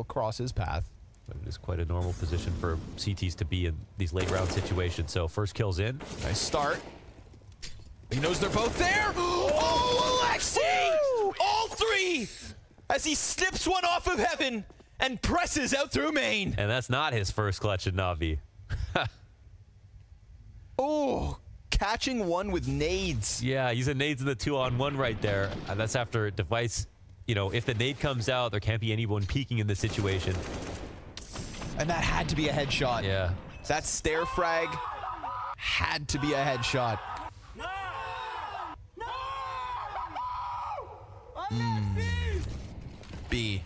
across his path. But it is quite a normal position for CTs to be in these late round situations. So first kill's in. Nice start. He knows they're both there. Oh, Alexi! All three! As he snips one off of heaven and presses out through main. And that's not his first clutch in Navi. Oh, catching one with nades. Yeah, he's a nades in the two on one right there. And that's after device. You know, if the nade comes out, there can't be anyone peeking in this situation. And that had to be a headshot. Yeah. That stair frag had to be a headshot. Mm. B.